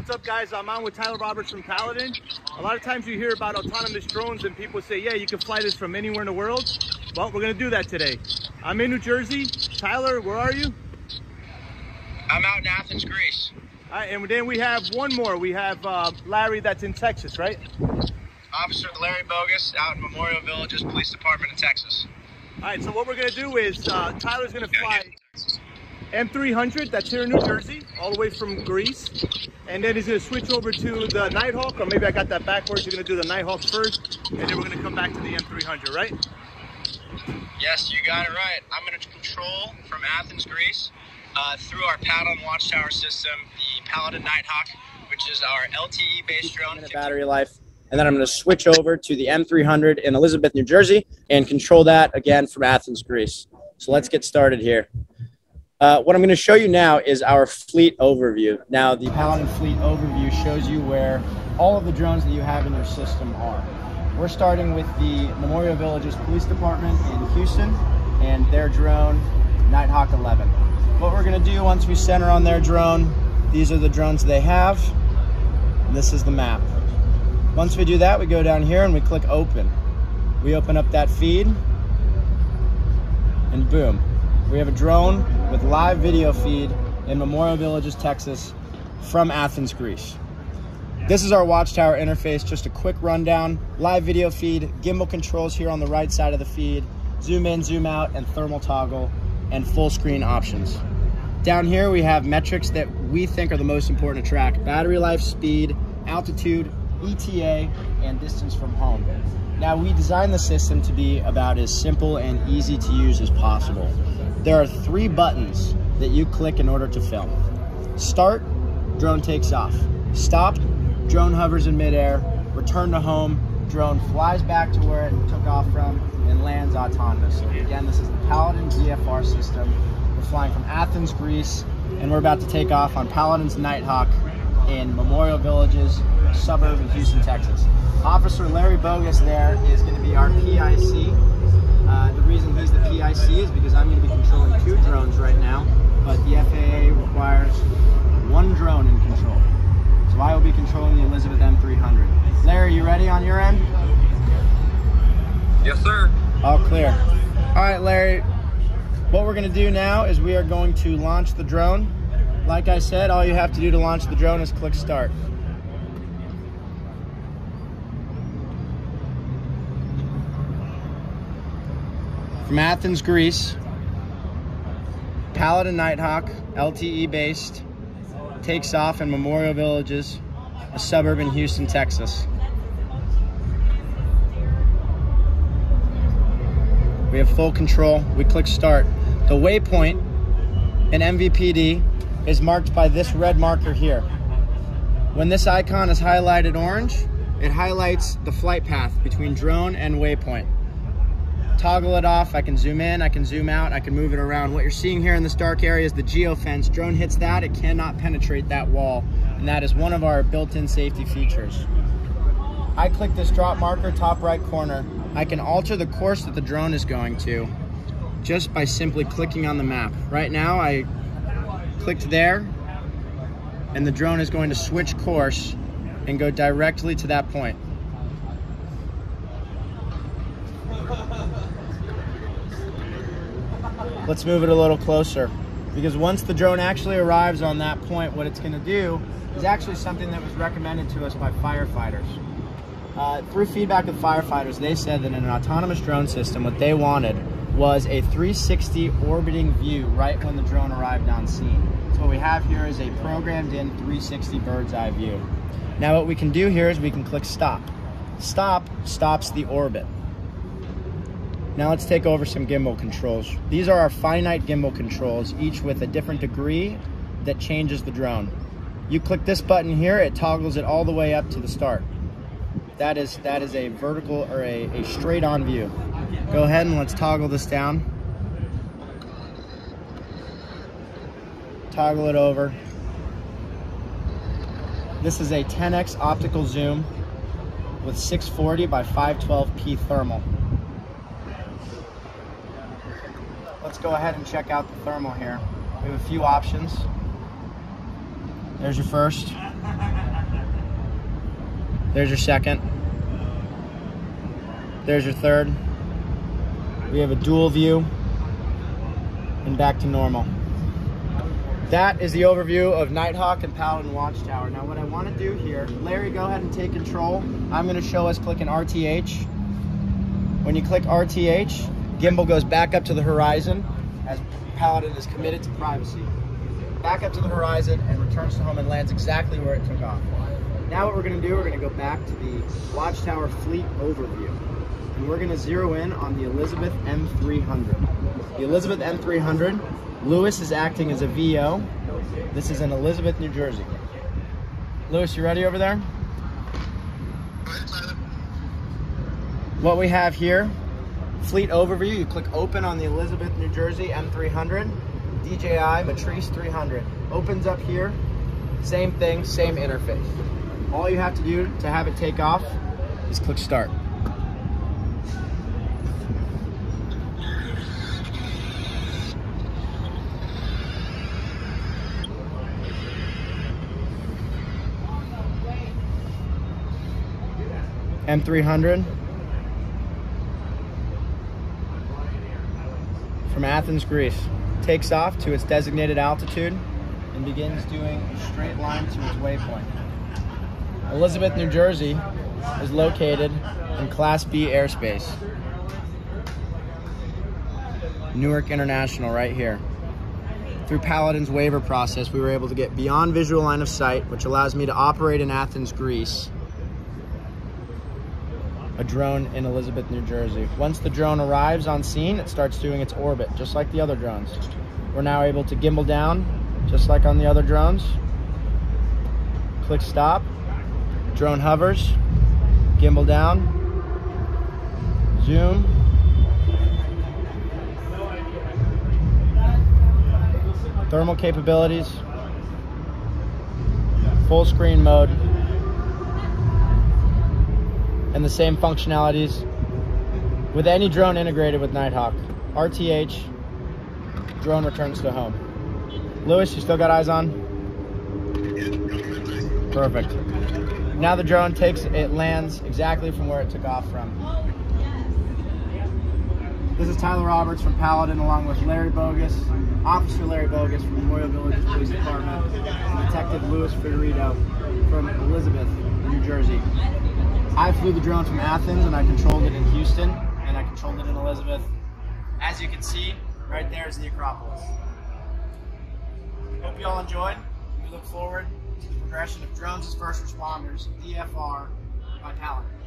What's up guys? I'm on with Tyler Roberts from Paladin. A lot of times you hear about autonomous drones and people say, yeah, you can fly this from anywhere in the world. Well, we're gonna do that today. I'm in New Jersey. Tyler, where are you? I'm out in Athens, Greece. All right, and then we have one more. We have uh, Larry that's in Texas, right? Officer Larry Bogus out in Memorial Villages Police Department in Texas. All right, so what we're gonna do is uh, Tyler's gonna fly M300, that's here in New Jersey, all the way from Greece. And then he's gonna switch over to the Knighthawk, or maybe I got that backwards. You're gonna do the Knighthawk first, and then we're gonna come back to the M300, right? Yes, you got it right. I'm gonna control from Athens, Greece, uh, through our Paladin Watchtower system, the Paladin Knighthawk, which is our LTE-based drone. Battery life. And then I'm going to switch over to the M300 in Elizabeth, New Jersey, and control that again from Athens, Greece. So let's get started here. Uh, what I'm going to show you now is our fleet overview. Now, the Paladin fleet overview shows you where all of the drones that you have in your system are. We're starting with the Memorial Villages Police Department in Houston and their drone, Knighthawk 11. What we're going to do once we center on their drone, these are the drones they have. this is the map. Once we do that, we go down here and we click open. We open up that feed and boom, we have a drone with live video feed in Memorial Villages, Texas from Athens, Greece. This is our watchtower interface, just a quick rundown. Live video feed, gimbal controls here on the right side of the feed, zoom in, zoom out, and thermal toggle, and full screen options. Down here we have metrics that we think are the most important to track. Battery life, speed, altitude, ETA, and distance from home. Now we designed the system to be about as simple and easy to use as possible. There are three buttons that you click in order to film. Start, drone takes off. Stop, drone hovers in midair. Return to home, drone flies back to where it took off from and lands autonomously. Again, this is the Paladin DFR system. We're flying from Athens, Greece, and we're about to take off on Paladin's Knighthawk in Memorial Villages, suburb in Houston, Texas. Officer Larry Bogus there is going to be our PIC. Uh, the reason he's the PIC is because I'm going to be controlling two drones right now, but the FAA requires one drone in control. So I will be controlling the Elizabeth M300. Larry, you ready on your end? Yes, sir. All clear. All right, Larry, what we're going to do now is we are going to launch the drone. Like I said, all you have to do to launch the drone is click start. From Athens, Greece, Paladin Knighthawk, LTE based, takes off in Memorial Villages, a suburb in Houston, Texas. We have full control. We click start. The waypoint in MVPD is marked by this red marker here. When this icon is highlighted orange, it highlights the flight path between drone and waypoint toggle it off. I can zoom in, I can zoom out, I can move it around. What you're seeing here in this dark area is the geofence. Drone hits that, it cannot penetrate that wall. And that is one of our built-in safety features. I click this drop marker, top right corner. I can alter the course that the drone is going to just by simply clicking on the map. Right now, I clicked there, and the drone is going to switch course and go directly to that point. Let's move it a little closer. Because once the drone actually arrives on that point, what it's gonna do is actually something that was recommended to us by firefighters. Uh, through feedback with firefighters, they said that in an autonomous drone system, what they wanted was a 360 orbiting view right when the drone arrived on scene. So what we have here is a programmed in 360 bird's eye view. Now what we can do here is we can click stop. Stop stops the orbit. Now let's take over some gimbal controls. These are our finite gimbal controls, each with a different degree that changes the drone. You click this button here, it toggles it all the way up to the start. That is, that is a vertical or a, a straight on view. Go ahead and let's toggle this down. Toggle it over. This is a 10x optical zoom with 640 by 512p thermal. Let's go ahead and check out the thermal here. We have a few options. There's your first. There's your second. There's your third. We have a dual view and back to normal. That is the overview of Knighthawk and Paladin Watchtower. Now what I want to do here, Larry, go ahead and take control. I'm going to show us clicking RTH. When you click RTH, gimbal goes back up to the horizon as Paladin is committed to privacy. Back up to the horizon and returns to home and lands exactly where it took off. Now what we're going to do, we're going to go back to the Watchtower fleet overview. And we're going to zero in on the Elizabeth M300. The Elizabeth M300 Lewis is acting as a VO. This is in Elizabeth, New Jersey. Lewis, you ready over there? What we have here, fleet overview, you click open on the Elizabeth, New Jersey M300, DJI Matrice 300. Opens up here, same thing, same interface. All you have to do to have it take off is click start. M300 from Athens, Greece. Takes off to its designated altitude and begins doing a straight line to its waypoint. Elizabeth, New Jersey is located in Class B airspace. Newark International right here. Through Paladin's waiver process, we were able to get beyond visual line of sight, which allows me to operate in Athens, Greece, a drone in Elizabeth, New Jersey. Once the drone arrives on scene, it starts doing its orbit, just like the other drones. We're now able to gimbal down, just like on the other drones. Click stop, drone hovers, gimbal down, zoom, thermal capabilities, full screen mode, and the same functionalities with any drone integrated with Knighthawk. RTH, drone returns to home. Lewis, you still got eyes on? Perfect. Now the drone takes, it lands exactly from where it took off from. Oh, this is Tyler Roberts from Paladin along with Larry Bogus, Officer Larry Bogus from Memorial Village Police Department, and Detective Louis Figueredo from Elizabeth, New Jersey. I flew the drone from Athens and I controlled it in Houston and I controlled it in Elizabeth. As you can see, right there is the Acropolis. Hope you all enjoyed. We look forward to the progression of drones as first responders, DFR, by Paladin.